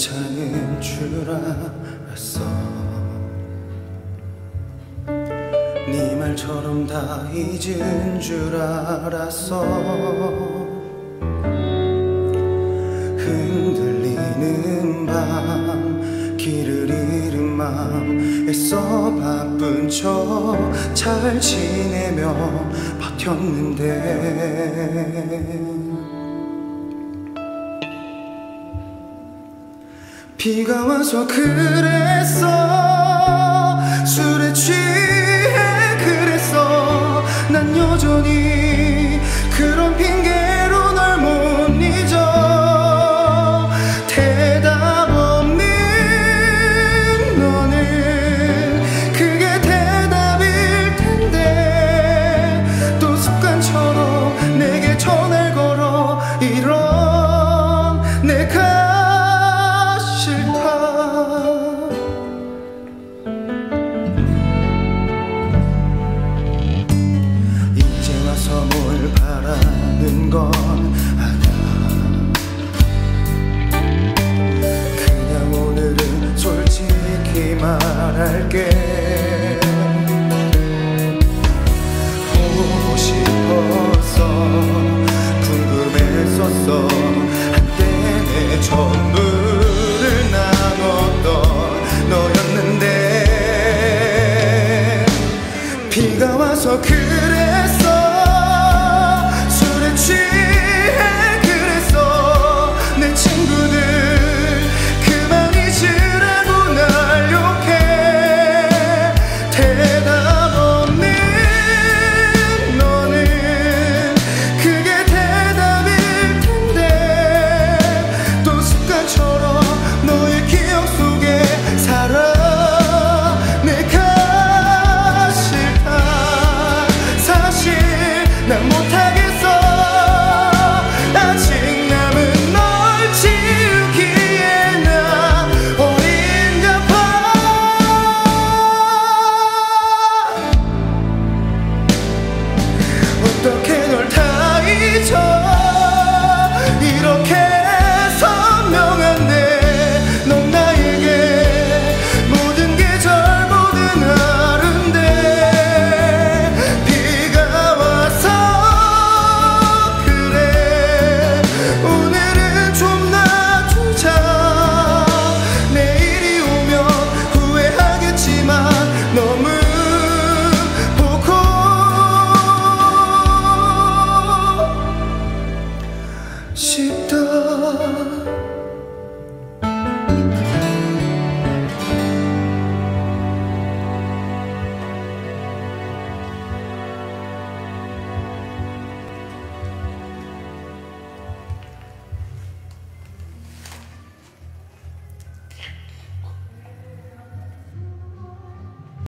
괜찮은 줄 알았어. 네 말처럼 다 잊은 줄 알았어. 흔들리는 밤 길을 잃은 맘 애써 바쁜 척 잘 지내며 버텼는데. 비가 와서 그랬어. 술에 취해 바라는 건 아냐 그냥 오늘은 솔직히 말할게. 보고 싶었어 궁금했었어. 한때 내 전부를 나눴던 너였는데. 비가 와서 그